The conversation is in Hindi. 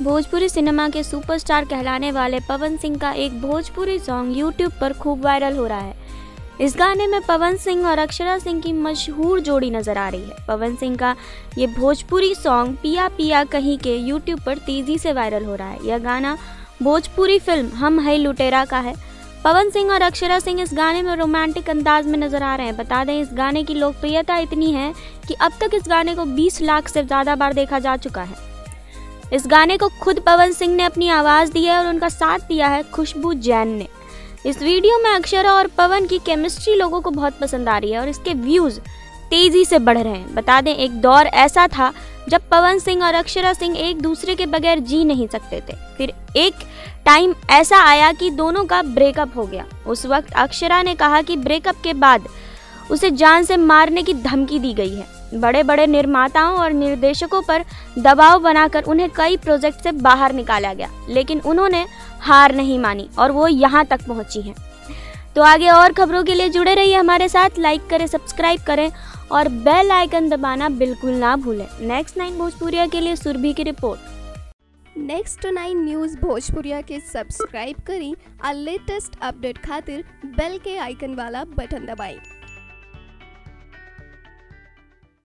भोजपुरी सिनेमा के सुपरस्टार कहलाने वाले पवन सिंह का एक भोजपुरी सॉन्ग यूट्यूब पर खूब वायरल हो रहा है। इस गाने में पवन सिंह और अक्षरा सिंह की मशहूर जोड़ी नज़र आ रही है। पवन सिंह का ये भोजपुरी सॉन्ग पिया पिया कहीं के यूट्यूब पर तेज़ी से वायरल हो रहा है। यह गाना भोजपुरी फ़िल्म हम है लुटेरा का है। पवन सिंह और अक्षरा सिंह इस गाने में रोमांटिक अंदाज में नज़र आ रहे हैं। बता दें, इस गाने की लोकप्रियता इतनी है कि अब तक इस गाने को 20 लाख से ज़्यादा बार देखा जा चुका है। इस गाने को खुद पवन सिंह ने अपनी आवाज़ दी है और उनका साथ दिया है खुशबू जैन ने। इस वीडियो में अक्षरा और पवन की केमिस्ट्री लोगों को बहुत पसंद आ रही है और इसके व्यूज़ तेज़ी से बढ़ रहे हैं। बता दें, एक दौर ऐसा था जब पवन सिंह और अक्षरा सिंह एक दूसरे के बगैर जी नहीं सकते थे। फिर एक टाइम ऐसा आया कि दोनों का ब्रेकअप हो गया। उस वक्त अक्षरा ने कहा कि ब्रेकअप के बाद उसे जान से मारने की धमकी दी गई है। बड़े बड़े निर्माताओं और निर्देशकों पर दबाव बनाकर उन्हें कई प्रोजेक्ट से बाहर निकाला गया, लेकिन उन्होंने हार नहीं मानी और वो यहाँ तक पहुँची हैं। तो आगे और खबरों के लिए जुड़े रहिए हमारे साथ, लाइक करें, सब्सक्राइब करें और बेल आइकन दबाना बिल्कुल ना भूलें। नेक्स्ट नाइन भोजपुरिया के लिए सुरभि की report. Next nine news Bhojpuriya के सब्सक्राइब करी और लेटेस्ट अपडेट खातिर बेल के आइकन वाला बटन दबाएँ।